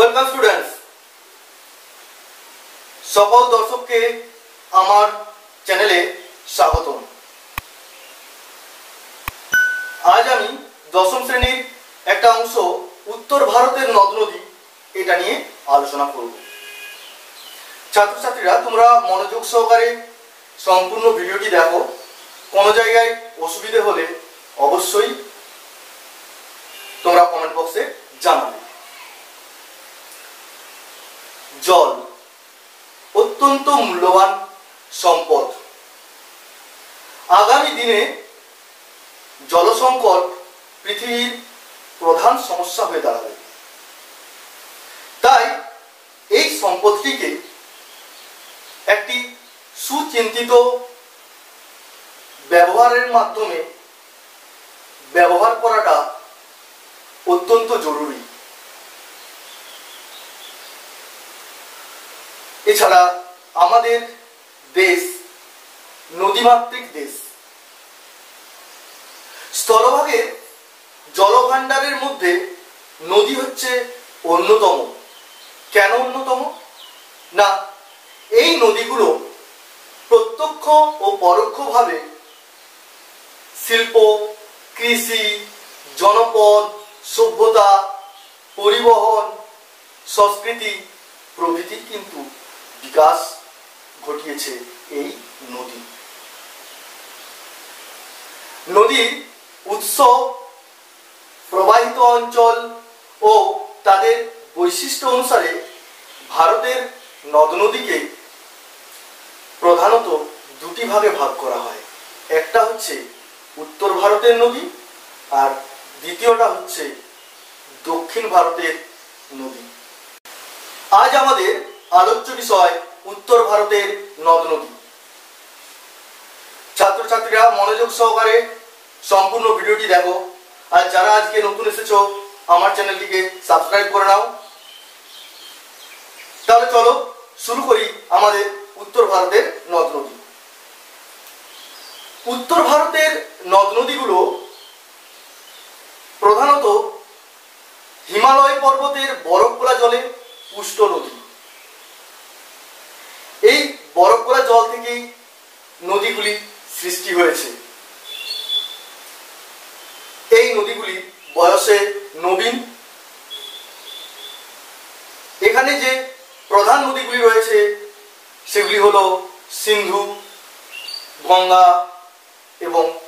Welcome students সকল দর্শককে আমার চ্যানেলে স্বাগতম। আজ আমি দশম শ্রেণির একটা অংশ, উত্তর ভারতের নদ নদী, এটা নিয়ে আলোচনা করব। ছাত্রছাত্রীরা, তোমরা মনোযোগ সহকারে সম্পূর্ণ ভিডিওটি দেখো। কোনো জায়গায় অসুবিধে হলে অবশ্যই তোমরা কমেন্ট বক্সে জানাবে। জল, অত্যন্ত মূল্যবান সম্পদ। আগামী দিনে জলসংকট পৃথিবীর প্রধান সমস্যা হয়ে দাঁড়াবে। তাই এই সম্পদটিকে একটি সুচিন্তিত ব্যবহারের মাধ্যমে ব্যবহার করাটা অত্যন্ত জরুরি। এছাড়া আমাদের দেশ নদীমাতৃক দেশ। স্থলভাগের জলভাণ্ডারের মধ্যে নদী হচ্ছে অন্যতম। কেন অন্যতম? না, এই নদীগুলো প্রত্যক্ষ ও পরোক্ষভাবে শিল্প, কৃষি, জনপদ, সভ্যতা, পরিবহন, সংস্কৃতি প্রভৃতি কিন্তু বিকাশ ঘটিয়েছে এই নদী। নদীর উৎস প্রবাহিত অঞ্চল ও তাদের বৈশিষ্ট্য অনুসারে ভারতের নদ নদীকে প্রধানত দুটি ভাগে ভাগ করা হয়। একটা হচ্ছে উত্তর ভারতের নদী আর দ্বিতীয়টা হচ্ছে দক্ষিণ ভারতের নদী। আজ আমাদের আলোচ্য বিষয় উত্তর ভারতের নদ নদী। ছাত্রছাত্রীরা মনোযোগ সহকারে সম্পূর্ণ ভিডিওটি দেখো। আর যারা আজকে নতুন এসেছ, আমার চ্যানেলটিকে সাবস্ক্রাইব করে নাও। তাহলে চলো শুরু করি আমাদের উত্তর ভারতের নদ নদী। উত্তর ভারতের নদ নদীগুলো প্রধানত হিমালয় পর্বতের বরফ গোলা জলে পুষ্ট নদী। বরফ গোলা জল থেকেই নদীগুলি সৃষ্টি হয়েছে। এই নদীগুলি বয়সে নবীন। এখানে যে প্রধান নদীগুলি রয়েছে, সেগুলি হল সিন্ধু, গঙ্গা এবং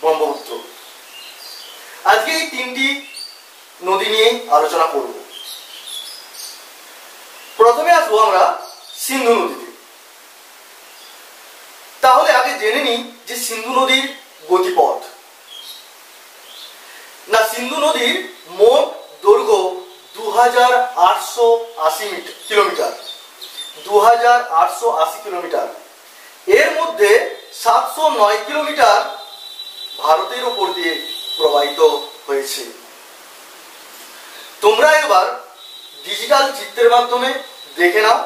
ব্রহ্মপুত্র। আজকে এই তিনটি নদী নিয়ে আলোচনা করব। প্রথমে আসব আমরা সিন্ধু নদীতে। তাহলে আগে জেনে নিই যে সিন্ধু নদীর গতিপথ। না, সিন্ধু নদীর মোট দৈর্ঘ্য দু হাজার আটশো আশি কিলোমিটার। দু হাজার আটশো আশি কিলোমিটার। এর মধ্যে সাতশো নয় কিলোমিটার ভারতের উপর দিয়ে প্রবাহিত হয়েছে। তোমরা এবার ডিজিটাল চিত্রের মাধ্যমে দেখে নাও,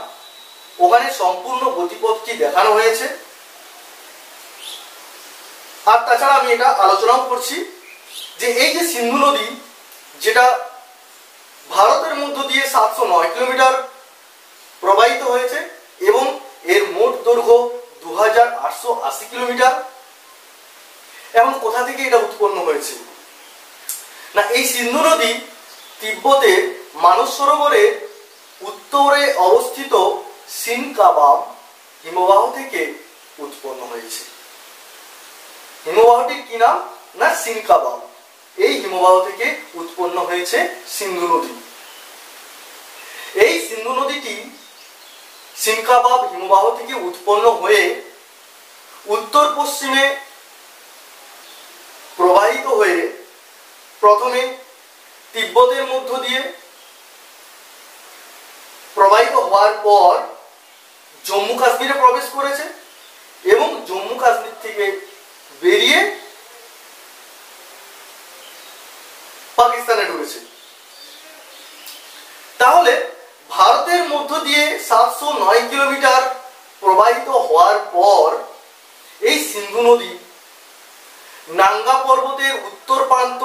ওখানে সম্পূর্ণ গতিপথটি দেখানো হয়েছে। আর তাছাড়া আমি এটা আলোচনাও করছি যে এই যে সিন্ধু নদী, যেটা ভারতের মধ্য দিয়ে সাতশো নয় কিলোমিটার প্রবাহিত হয়েছে এবং এর মোট দৈর্ঘ্য দু হাজার আটশো আশি কিলোমিটার। এখন কোথা থেকে এটা উৎপন্ন হয়েছে? না, এই সিন্ধু নদী তিব্বতের মানস সরোবরে উত্তরে অবস্থিত সিনকাবাব হিমবাহ থেকে উৎপন্ন হয়েছে। হিমবাহটির কি নাম? না, সিনকাবাব। এই হিমবাহ থেকে উৎপন্ন হয়েছে সিন্ধু নদী। এই সিন্ধু নদীটি সিনকাবাব হিমবাহ থেকে উৎপন্ন হয়ে উত্তর পশ্চিমে প্রবাহিত হয়ে প্রথমে তিব্বতের মধ্য দিয়ে প্রবাহিত হওয়ার পর জম্মু কাশ্মীরে প্রবেশ করেছে এবং জম্মু কাশ্মীর থেকে বেরিয়ে পাকিস্তানে ঢুকেছে। তাহলে ভারতের মধ্য দিয়ে সাতশো নয় কিলোমিটার প্রবাহিত হওয়ার পর এই সিন্ধু নদী নাঙ্গা পর্বতের উত্তর প্রান্ত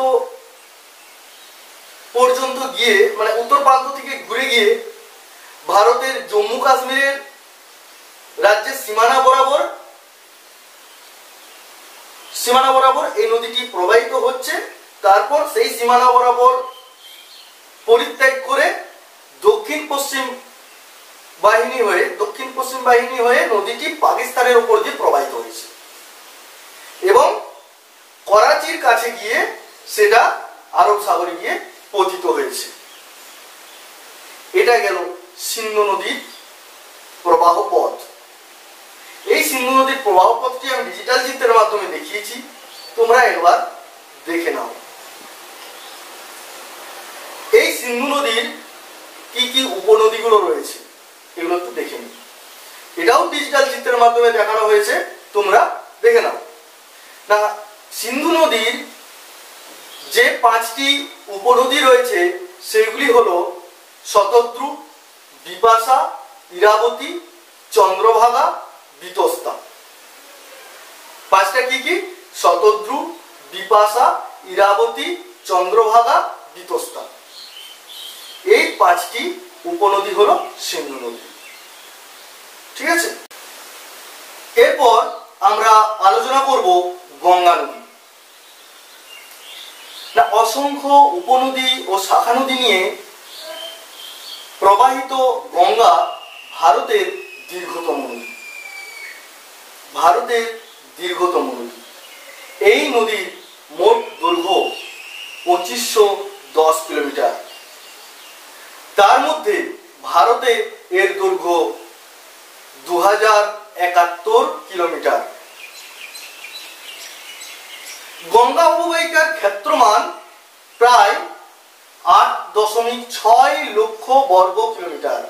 পর্যন্ত গিয়ে মানে উত্তর প্রান্ত থেকে ঘুরে গিয়ে ভারতের জম্মু কাশ্মীরের রাজ্যের সীমানা বরাবর সীমানা বরাবর এই নদীটি প্রবাহিত হচ্ছে, তারপর সেই সীমানা বরাবর পরিত্যাগ করে দক্ষিণ পশ্চিম বাহিনী হয়ে, দক্ষিণ পশ্চিম বাহিনী হয়ে নদীটি পাকিস্তানের উপর দিয়ে প্রবাহিত হয়েছে। এবং করাচির কাছে গিয়ে সেটা আরব সাগরে গিয়ে পতিত হয়েছে। এটা গেল সিন্ধু নদীর প্রবাহ পথ। এই সিন্ধু নদীর প্রবাহ পথটি আমি ডিজিটাল চিত্রের মাধ্যমে দেখিয়েছি। তোমরা একবার দেখে নাও। এই সিন্ধু নদীর কি কি উপনদীগুলো রয়েছে? এগুলো একটু দেখে নিই। এটাও ডিজিটাল চিত্রের মাধ্যমে দেখানো হয়েছে। তোমরা দেখে নাও। না, সিন্ধু নদীর যে পাঁচটি উপনদী রয়েছে, সেগুলি হলো শতদ্রু, বিপাশা, ইরাবতী, চন্দ্রভাগা বিতস্তা। পাঁচটা কি কি? শতদ্রু বিপাশা, ইরাবতী, চন্দ্রভাগা, বিতস্তা। এই পাঁচটি উপনদী হলো সিন্ধু নদী। ঠিক আছে? এরপর আমরা আলোচনা করব গঙ্গা নদী। না, অসংখ্য উপনদী ও শাখা নদী নিয়ে প্রবাহিত গঙ্গা ভারতের দীর্ঘতম নদী। ভারতের দীর্ঘতম নদী। এই নদীর মোট দৈর্ঘ্য পঁচিশশো দশ কিলোমিটার। তার মধ্যে ভারতে এর দৈর্ঘ্য দু হাজার একাত্তর কিলোমিটার। গঙ্গা অববাহিকার ক্ষেত্রমান প্রায় আট দশমিক ছয় লক্ষ বর্গ কিলোমিটার।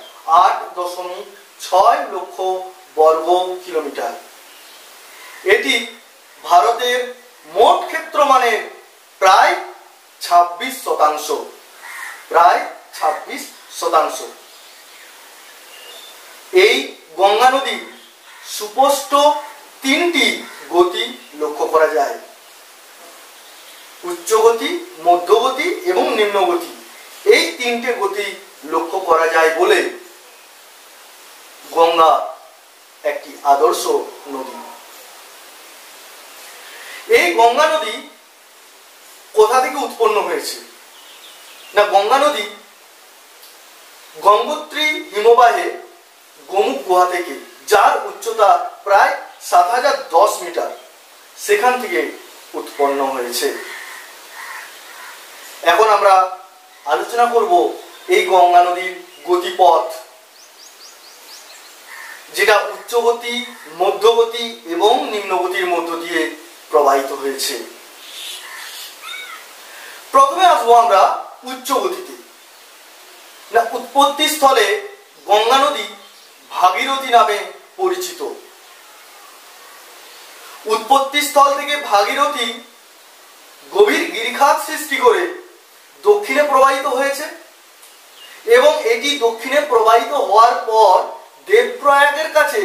আট দশমিক ছয় লক্ষ বর্গ কিলোমিটার। এটি ভারতের মোট ক্ষেত্রমানের প্রায় ছাব্বিশ শতাংশ। প্রায় ছাব্বিশ শতাংশ। এই গঙ্গা নদী সুপষ্ট তিনটি গতি লক্ষ্য করা যায়। উচ্চগতি মধ্যগতি এবং নিম্নগতি এই তিনটে গতি লক্ষ্য করা যায় বলে গঙ্গা একটি আদর্শ নদী। এই গঙ্গা নদী কোথা থেকে উৎপন্ন হয়েছে? না, গঙ্গা নদী গঙ্গোত্রী হিমবাহে গোমুখ গুহা থেকে, যার উচ্চতা প্রায় সাত হাজার দশ মিটার, সেখান থেকে উৎপন্ন হয়েছে। এখন আমরা আলোচনা করব এই গঙ্গা নদীর গতিপথ, যেটা উচ্চগতি, মধ্যগতি এবং নিম্নগতির মধ্য দিয়ে প্রবাহিত হয়েছে। প্রথমে আসব আমরা উচ্চগতিতে না, উৎপত্তি স্থলে গঙ্গা নদী ভাগীরথী নামে পরিচিত। উৎপত্তি স্থল থেকে ভাগীরথী গভীর গিরিখাত সৃষ্টি করে দক্ষিণে প্রবাহিত হয়েছে এবং এটি দক্ষিণে প্রবাহিত হওয়ার পর দেবপ্রয়াগের কাছে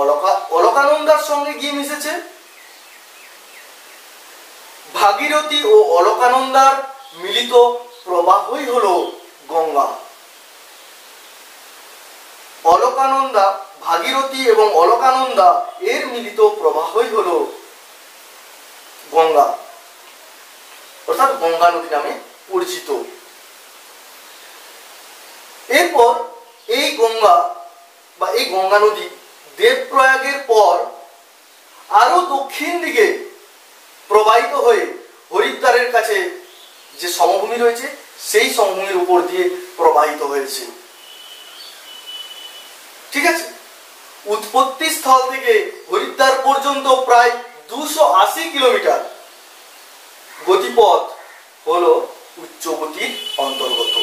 অলকা, অলকানন্দার সঙ্গে গিয়ে মিশেছে। ভাগীরথী ও অলকানন্দার মিলিত প্রবাহই হল গঙ্গা। অলকানন্দা, ভাগীরথী এবং অলকানন্দা এর মিলিত প্রবাহই হল গঙ্গা। অর্থাৎ গঙ্গা নদী নামে পরিচিত। এরপর এই গঙ্গা বা এই গঙ্গা নদী দেবপ্রয়াগের পর আরও দক্ষিণ দিকে প্রবাহিত হয়ে হরিদ্বারের কাছে যে সমভূমি রয়েছে, সেই সমভূমির উপর দিয়ে প্রবাহিত হয়েছে। ঠিক আছে? উৎপত্তি স্থল থেকে হরিদ্বার পর্যন্ত প্রায় দুশো আশি কিলোমিটার। গতিপথ হলো উচ্চগতির অন্তর্গত।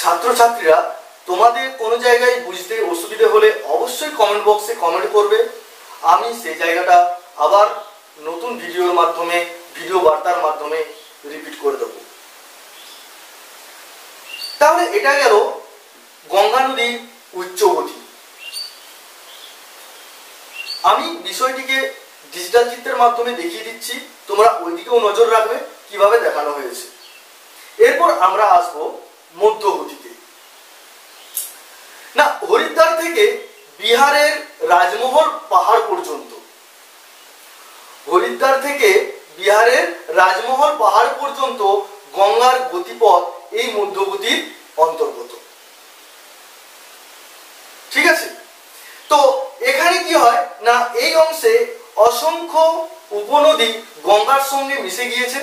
ছাত্রছাত্রীরা, তোমাদের কোনো জায়গায় বুঝতে অসুবিধে হলে অবশ্যই কমেন্ট বক্সে কমেন্ট করবে। আমি সেই জায়গাটা আবার নতুন ভিডিওর মাধ্যমে, ভিডিও বার্তার মাধ্যমে রিপিট করে দেব। তাহলে এটা গেল গঙ্গা নদীর উচ্চগতি আমি বিষয়টিকে ডিজিটাল চিত্রের মাধ্যমে দেখিয়ে দিচ্ছি। তোমরা ওইদিকেও নজর রাখবে কীভাবে দেখানো হয়েছে। এরপর আমরা আসব মধ্যগতিতে। না, হরিদ্বার থেকে বিহারের রাজমহল পাহাড় পর্যন্ত। হরিদ্বার থেকে বিহারের রাজমহল পাহাড় পর্যন্ত গঙ্গার গতিপথ এই মধ্যগতির অন্তর্গত। ঠিক আছে? তো এখানে কি হয় না এই অংশে অসংখ্য উপনদী গঙ্গার সঙ্গে মিশে গিয়েছে?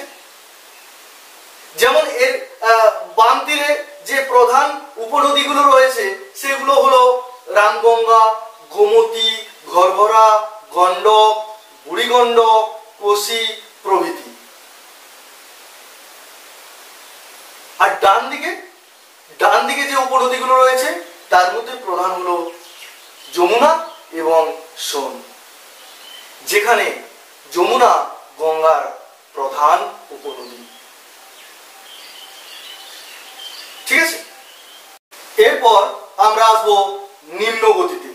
যেমন এর বাম তীরে যে প্রধান উপনদীগুলো রয়েছে, সেগুলো হলো রামগঙ্গা, গোমতী ঘরঘরা গণ্ডক, বুড়িগণ্ডক, কোশি প্রভৃতি। আর ডান দিকে ডান দিকে যে উপনদীগুলো রয়েছে, তার মধ্যে প্রধান হলো যমুনা এবং সোন, যেখানে যমুনা গঙ্গার প্রধান উপনদী। ঠিক আছে? এরপর আমরা আসব নিম্ন গতিতে।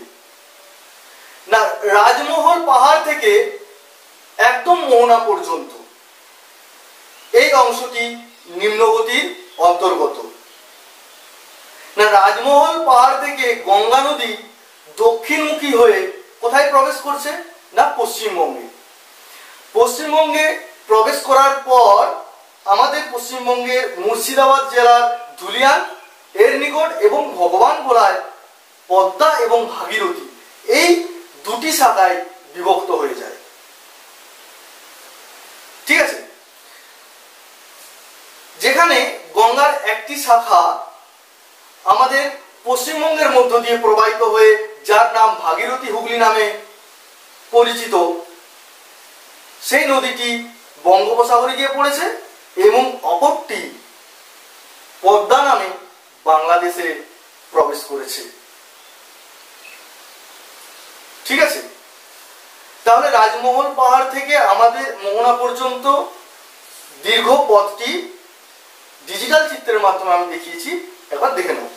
না, রাজমহল পাহাড় থেকে একদম মোহনা পর্যন্ত। এই অংশটি নিম্নগতির অন্তর্গত। না, রাজমহল পাহাড় থেকে গঙ্গা নদী দক্ষিণমুখী হয়ে কোথায় প্রবেশ করছে? না, পশ্চিমবঙ্গে। পশ্চিমবঙ্গে প্রবেশ করার পর আমাদের পশ্চিমবঙ্গের মুর্শিদাবাদ জেলার ধুলিয়ান এর নিকট এবং ভগবান গোলায় পদ্মা এবং ভাগীরথী, এই দুটি শাখায় বিভক্ত হয়ে যায়। ঠিক আছে? যেখানে গঙ্গার একটি শাখা আমাদের পশ্চিমবঙ্গের মধ্য দিয়ে প্রবাহিত হয়ে, যার নাম ভাগীরথী হুগলি নামে পরিচিত, সেই নদীটি বঙ্গোপসাগরে গিয়ে পড়েছে এবং অপরটি পদ্মা নামে বাংলাদেশে প্রবেশ করেছে। ঠিক আছে? তাহলে রাজমহল পাহাড় থেকে আমাদের মোহনা পর্যন্ত দীর্ঘ পথটি ডিজিটাল চিত্রের মাধ্যমে আমি দেখিয়েছি, একবার দেখে নেব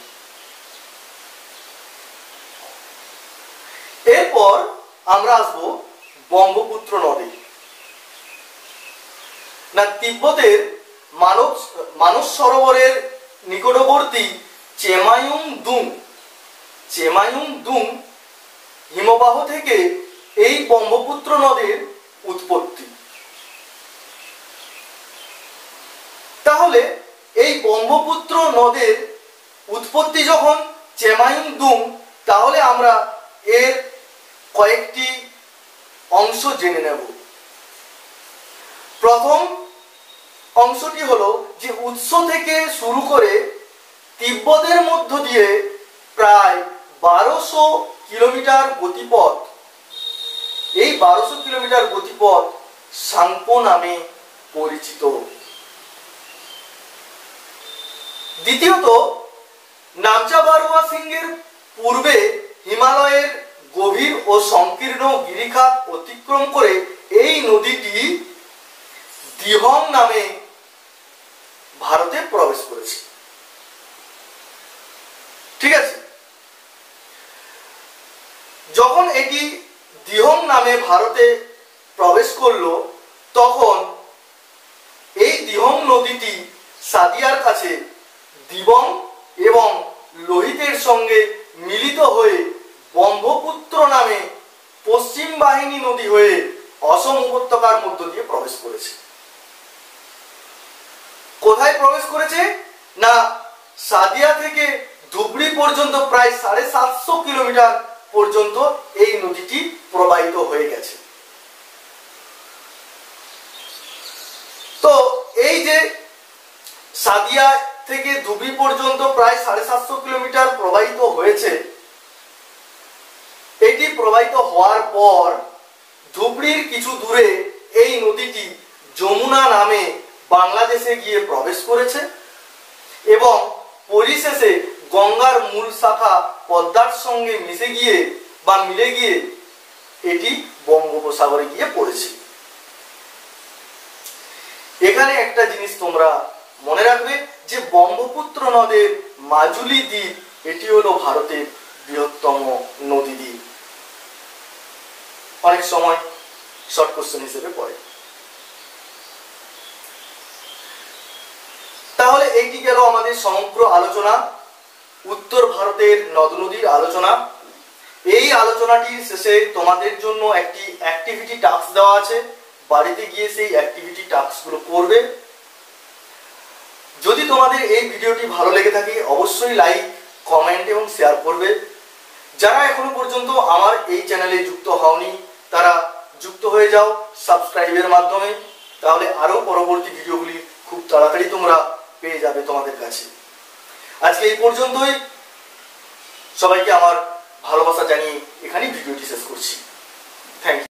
এরপর আমরা আসব ব্রহ্মপুত্র নদী। না, তিব্বতের মানব মানস সরোবরের নিকটবর্তী চেমায়ুং দুং চেমায়ুং দুং হিমবাহ থেকে এই ব্রহ্মপুত্র নদীর উৎপত্তি। তাহলে এই ব্রহ্মপুত্র নদের উৎপত্তি যখন চেমায়ুং দুং তাহলে আমরা এর কয়েকটি অংশ জেনে নেব। প্রথম অংশটি হলো যে উৎস থেকে শুরু করে তিব্বতের মধ্য দিয়ে প্রায় বারোশো কিলোমিটার গতিপথ, এই বারোশো কিলোমিটার গতিপথ সাংপো নামে পরিচিত। দ্বিতীয়ত, নামচা বারোয়া সিংহের পূর্বে হিমালয়ের গভীর ও সংকীর্ণ গিরিখাত অতিক্রম করে এই নদীটি দিহং নামে ভারতে প্রবেশ করেছে। ঠিক আছে? যখন এটি দিহং নামে ভারতে প্রবেশ করল, তখন এই দিহং নদীটি সাদিয়ার কাছে দিবং এবং লোহিতের সঙ্গে মিলিত হয়ে ব্রহ্মপুত্র নামে পশ্চিম বাহিনী নদী হয়ে অসম উপত্যকার মধ্য দিয়ে প্রবেশ করেছে। কোথায় প্রবেশ করেছে? না, সাদিয়া থেকে ধুবড়ি পর্যন্ত প্রায় সাড়ে সাতশো কিলোমিটার পর্যন্ত এই নদীটি প্রবাহিত হয়ে গেছে। তো এই যে সাদিয়া থেকে ধুবড়ি পর্যন্ত প্রায় সাড়ে সাতশো কিলোমিটার প্রবাহিত হয়েছে, এটি প্রবাহিত হওয়ার পর ধুবড়ির কিছু দূরে এই নদীটি যমুনা নামে বাংলাদেশে গিয়ে প্রবেশ করেছে এবং পরিশেষে গঙ্গার মূল শাখা পদ্মার সঙ্গে মিশে গিয়ে বা মিলে গিয়ে এটি বঙ্গোপসাগরে গিয়ে পড়েছে। এখানে একটা জিনিস তোমরা মনে রাখবে যে ব্রহ্মপুত্র নদের মাজুলি দ্বীপ, এটি হলো ভারতের বৃহত্তম নদী দ্বীপ। অনেক সময় শর্ট কোশ্চেন হিসেবে পড়ে। তাহলে এইটি গেল আমাদের সমগ্র আলোচনা। উত্তর ভারতের নদ নদীর আলোচনা। এই আলোচনাটির শেষে তোমাদের জন্য একটি অ্যাক্টিভিটি টাস্ক দেওয়া আছে। বাড়িতে গিয়ে সেই অ্যাক্টিভিটি টাস্কগুলো করবে। যদি তোমাদের এই ভিডিওটি ভালো লেগে থাকে, অবশ্যই লাইক কমেন্ট এবং শেয়ার করবে। যারা এখনও পর্যন্ত আমার এই চ্যানেলে যুক্ত হওনি, তারা যুক্ত হয়ে যাও সাবস্ক্রাইবের মাধ্যমে। তাহলে আরও পরবর্তী ভিডিওগুলি খুব তাড়াতাড়ি তোমরা পেয়ে যাবে তোমাদের কাছে। আজকে এই পর্যন্তই। সবাইকে আমার ভালোবাসা জানিয়ে এখানেই ভিডিওটি শেষ করছি। Thank you